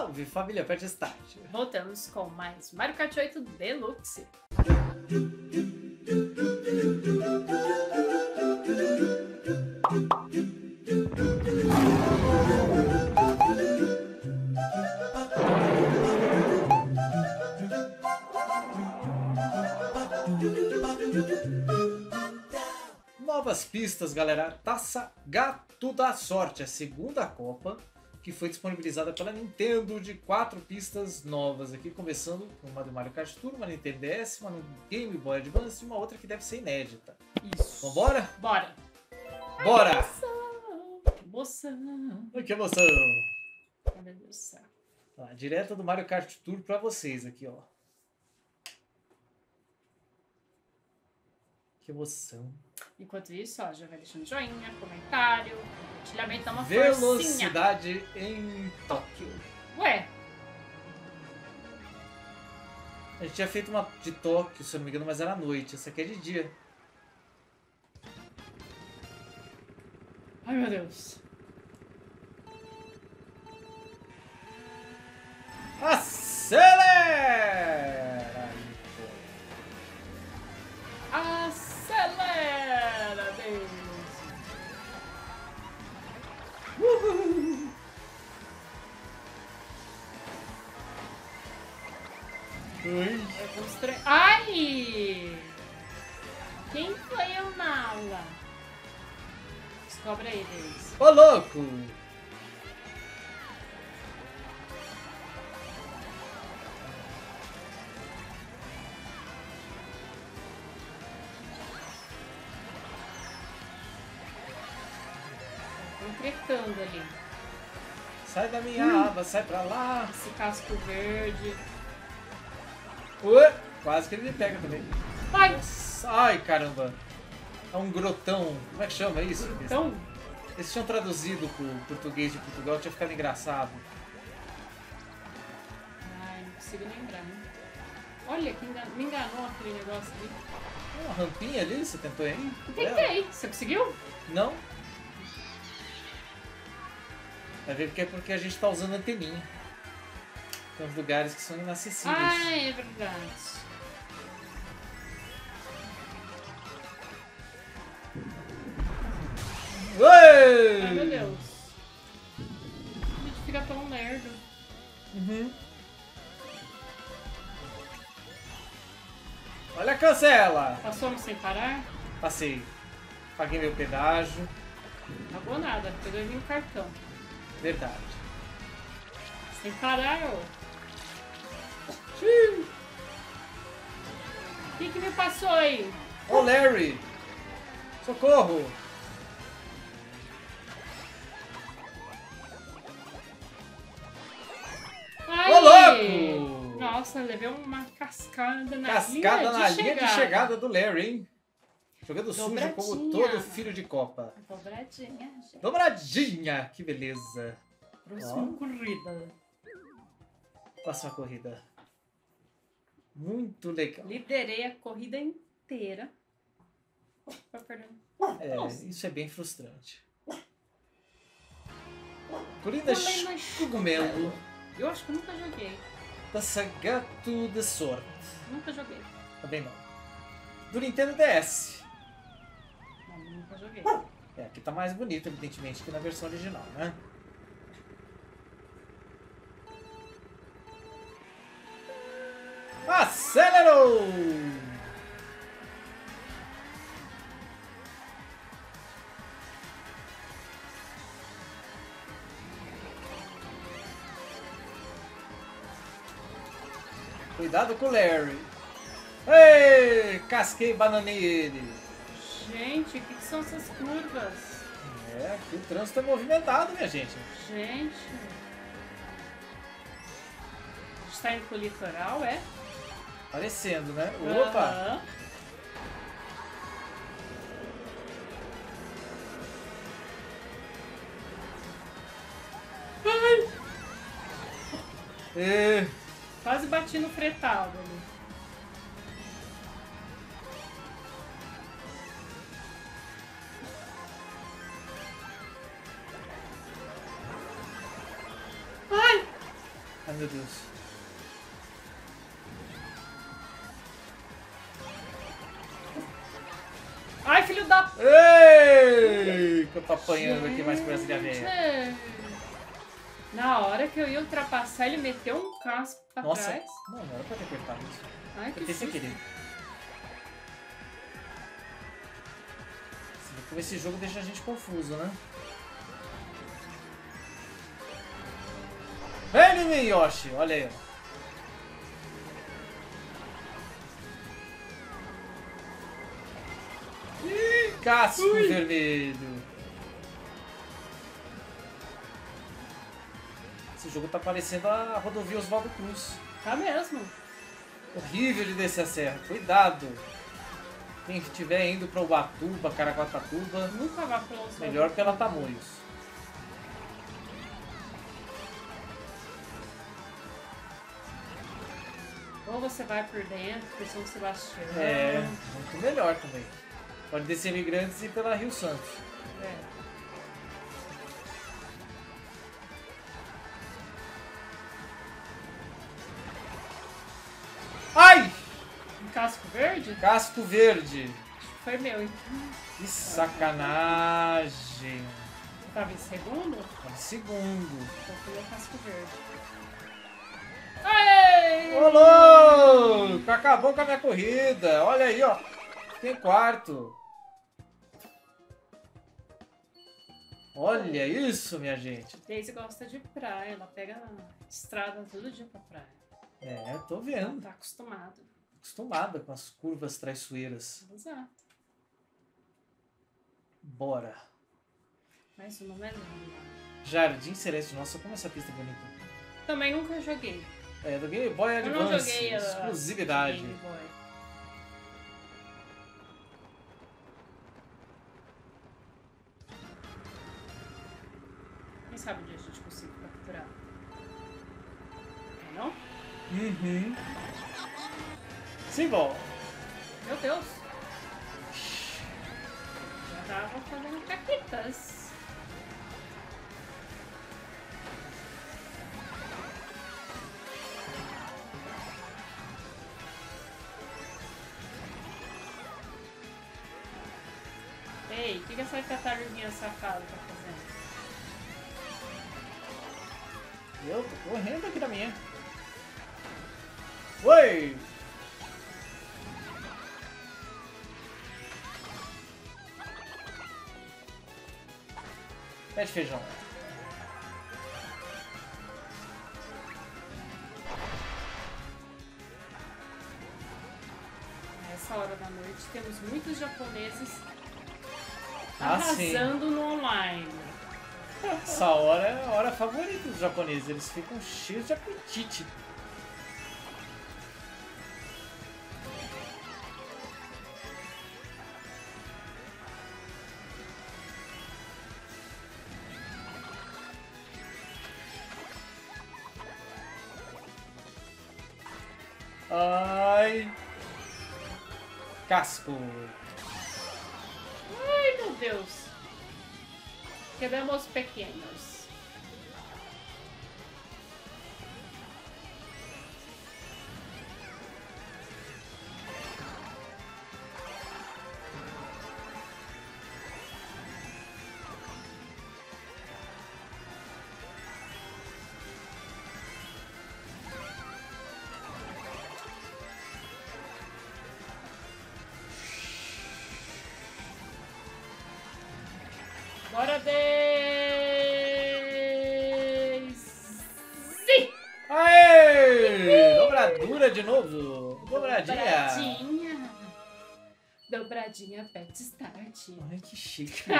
Salve família Pet Start! Voltamos com mais Mario Kart 8 Deluxe. Novas pistas, galera. Taça Gato da Sorte, a segunda Copa que foi disponibilizada pela Nintendo de quatro pistas novas aqui, começando com uma do Mario Kart Tour, uma Nintendo DS, uma Game Boy Advance e uma outra que deve ser inédita. Isso. Vambora? Bora! Bora! Que emoção! Ai, que emoção! Meu Deus do céu. Tá, direto do Mario Kart Tour pra vocês aqui, ó. Que emoção. Enquanto isso, ó, já vai deixando joinha, comentário, compartilhamento, dá uma forcinha. Velocidade em Tóquio. Ué, A gente tinha feito uma de Tóquio, se eu não me engano, mas era à noite. Essa aqui é de dia. ai meu Deus. Acelera! Ô, louco! Estão tretando ali. Sai da minha aba, sai pra lá. Esse casco verde. Ué, quase que ele me pega também. Ai! Ai, caramba. É um grotão. Como é que chama isso? Então, Eles tinham traduzido pro português de Portugal, tinha ficado engraçado. ai, não consigo lembrar. né? Olha, que engan... me enganou aquele negócio ali. Tem uma rampinha ali, você tentou aí? Tentei. Você conseguiu? Não? Vai ver que é porque a gente tá usando anteninha. Tem uns lugares que são inacessíveis. Ah, é verdade. Ué! Ai, meu Deus. A gente fica tão lerdo. Uhum. Olha a cancela! Passamos sem parar? Passei. Paguei meu pedágio. Não pagou nada, porque eu vi um cartão. Verdade. Sem parar, ô. Xiii. O que, que me passou aí? Ô Larry! Socorro! Nossa, levei uma cascada na Cascada linha na de linha de chegada. chegada do Larry, hein? Jogando sujo como todo filho de Copa. Dobradinha, gente. Dobradinha! Que beleza! Próxima corrida. Próxima corrida. Muito legal. Liderei a corrida inteira. Foi perdendo. É, Nossa. isso é bem frustrante. Corrida cogumelo Eu acho que nunca joguei. Da Sagato de Sorte. Nunca joguei. Também não. Do Nintendo DS. Não, nunca joguei. É, aqui tá mais bonito, evidentemente, que na versão original, né? Acelerou! Cuidado com o Larry. Ei, casquei, bananei ele. Gente, o que, que são essas curvas? É, aqui o trânsito é movimentado, minha gente. Gente. A gente tá indo pro litoral, é? Parecendo, né? Opa! Aham. É, Quase bati no fretaldo ali. Ai! Ai meu Deus. Ai, filho da... Ei! Que eu tô apanhando aqui mais pra essa galinha. Na hora que eu ia ultrapassar, ele meteu um casco pra Nossa, trás. não, não era pra ter apertado isso. Ai, que susto. querer. Esse jogo deixa a gente confuso, né? Vem em mim, Yoshi! Olha aí. Ih, casco Ui. vermelho. Esse jogo tá parecendo a rodovia Oswaldo Cruz. Tá mesmo. Horrível de descer a serra. Cuidado. Quem estiver indo para Ubatuba, Caraguatatuba, Nunca vá pelos melhor pela Tamoios. Ou você vai por dentro, por São Sebastião. É, muito melhor também. Pode descer Imigrantes e ir pela Rio Santos. É. verde? Casco verde. Foi meu, então. Que sacanagem. Eu tava em segundo? Tava em segundo. Então foi meu casco verde. Aê! Ô louco! Acabou com a minha corrida. Olha aí, ó. Tem quarto. Olha isso, minha gente. Daisy gosta de praia, ela pega estrada todo dia pra praia. É, tô vendo. tá acostumada. Acostumada com as curvas traiçoeiras. Exato. Bora. Mas o nome é lindo. Jardim Celeste. Nossa, como essa pista é bonita. Também nunca joguei. É, do Game Boy Eu não Advance. joguei exclusividade. Game Boy. Quem sabe dia a gente consiga capturar. É não? Uhum. Sim, bom. Meu Deus! Já tava fazendo caquitas. Ei, o que, que essa tartaruguinha safada tá fazendo? Eu tô correndo aqui na minha. Oi! Pede feijão. Nessa hora da noite temos muitos japoneses Ah, sim. arrasando no online. Essa hora é a hora favorita dos japoneses. Eles ficam cheios de apetite. Ai. Casco. Ai, meu Deus. Queremos pequenos. Bora, Daisy! Aê! Dobradura de novo. Dobradinha. Dobradinha. Dobradinha Pet Start. Ai, que chique.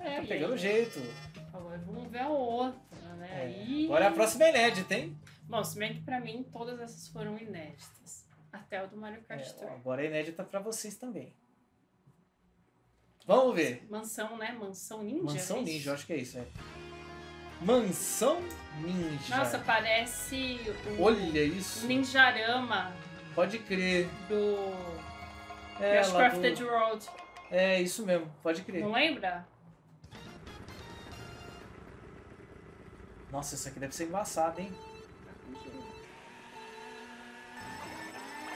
É, Tá pegando aí, jeito. Agora vamos ver a outra, né? É. Aí... Agora a próxima é inédita, hein? Bom, se bem que pra mim todas essas foram inéditas. Até o do Mario Kart É, Tour. agora é inédita pra vocês também. Vamos ver. Mansão, né? Mansão Ninja. Mansão é? Ninja, eu acho que é isso, é. Mansão Ninja. Nossa, parece o Olha isso. Ninjarama Pode crer. do É, Crafted do... World. é isso mesmo, pode crer. Não lembra? Nossa, isso aqui deve ser embaçado, hein?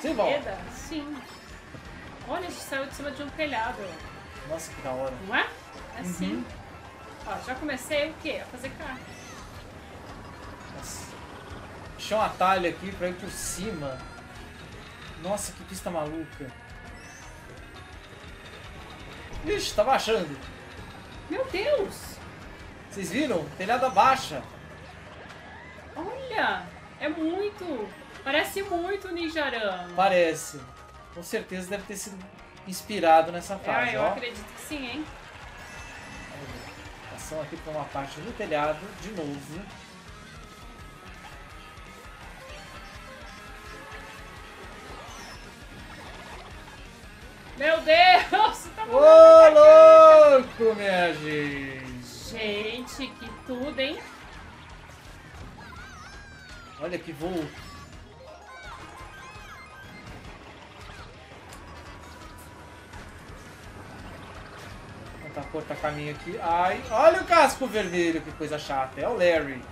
Sim. Eda? Sim. Olha, a gente saiu de cima de um telhado. Nossa, que da hora. Não é? É assim. Uhum. Ó, já comecei o quê? A fazer carro. Nossa. Achei um atalho aqui pra ir por cima. Nossa, que pista maluca. Ixi, tá baixando. Meu Deus! Vocês viram? Telhado abaixa. Olha! É muito! Parece muito Ninjarama. Parece. Com certeza deve ter sido inspirado nessa Ah, fase, eu ó. acredito que sim, hein? Passamos aqui por uma parte do telhado, de novo. Meu Deus! Tá Ô, louco, minha gente! Gente, que tudo, hein? Olha que voo. Cortar caminho aqui. Ai, olha o casco vermelho, que coisa chata. É o Larry.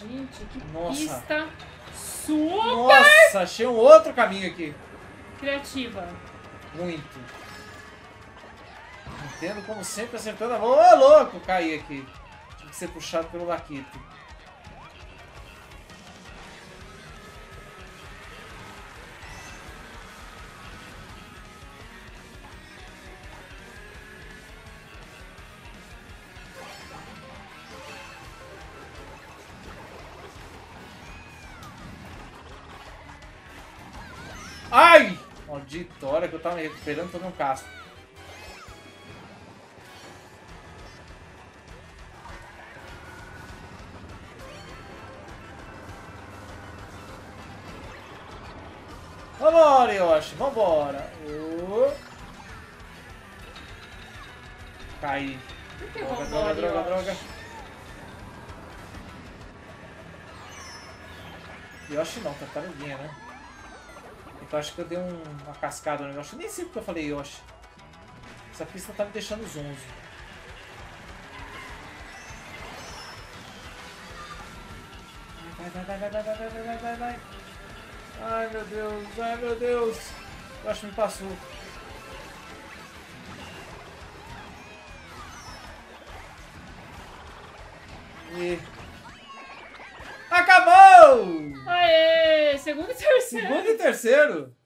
Gente, que Nossa. pista super Nossa, achei um outro caminho aqui. criativa. Muito. Entendo como sempre acertando a mão. Ô, louco, caí aqui. Tive que ser puxado pelo Laquito. Ai! Maldito, hora que eu tava me recuperando, tomei um casco. Vambora, Yoshi, vambora. Por que Droga, droga, droga, Yoshi? droga. Yoshi não, tartaruguinha, né? Então acho que eu dei um- uma cascada no Yoshi. Nem sei porque eu falei Yoshi. Essa pista tá me deixando zonzo. Vai, vai, vai, vai, vai, vai, vai, vai, vai, vai. Ai meu Deus, ai meu Deus. Eu acho que me passou. E... Acabou! Segundo e terceiro. Segundo e terceiro.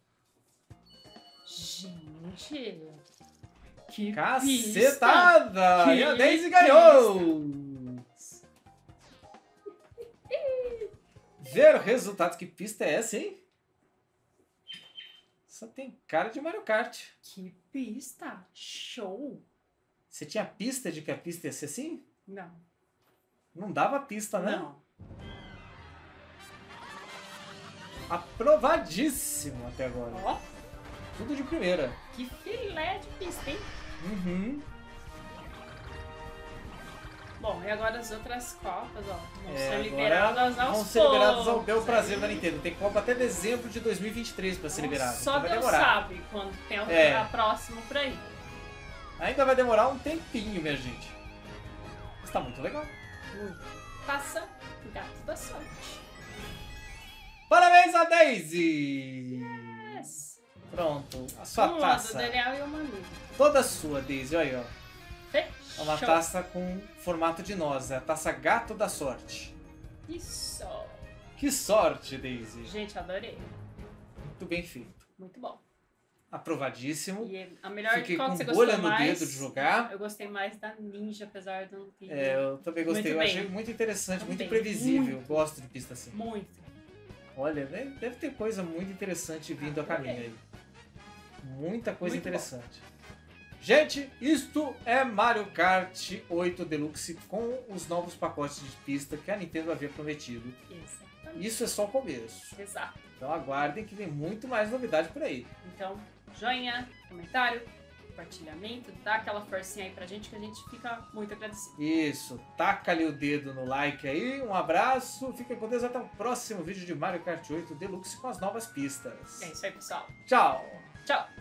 Gente. Que pista. Cacetada! Que E a Daisy pista. ganhou! Ver o resultado. Que pista é essa, hein? Só tem cara de Mario Kart. Que pista. Show. Você tinha pista de que a pista ia ser assim? Não. Não dava pista, né? Não. Aprovadíssimo até agora. Ó, Tudo de primeira. que filé de pista, hein? Uhum. Bom, e agora as outras copas, ó, vão É, ser liberadas aos Vão ser liberadas ao bel prazer da Nintendo. Tem Copa até dezembro de 2023 pra ser liberado. Só então Deus sabe quando tem a, É. a próxima por aí. Ainda vai demorar um tempinho, minha gente. Mas tá muito legal. Passa gato da sorte. Parabéns a Daisy! Yes. Pronto, a sua um o taça. Daniel e o Manu. Toda sua, Daisy, olha aí, ó. Fechou. É uma taça com formato de nós, é a taça gato da sorte. Isso. Que sorte, Daisy. Gente, adorei. Muito bem feito. Muito bom. Aprovadíssimo. E a melhor Fiquei qual com que você bolha no mais? dedo de jogar. Eu gostei mais da Ninja, apesar de não ter. É, eu também gostei. Muito eu bem. achei muito interessante, muito Também, imprevisível. muito. Gosto de pista assim. Muito. Olha, deve deve ter coisa muito interessante vindo a caminho aí. Muita coisa Muito bom. interessante. Gente, isto é Mario Kart 8 Deluxe com os novos pacotes de pista que a Nintendo havia prometido. Exatamente. Isso é só o começo. Exato. Então aguardem que vem muito mais novidade por aí. Então, joinha, comentário, compartilhamento, dá aquela forcinha aí pra gente que a gente fica muito agradecido. Isso, taca ali o dedo no like aí, um abraço, fiquem com Deus, até o próximo vídeo de Mario Kart 8 Deluxe com as novas pistas. É isso aí, pessoal. Tchau! Tchau!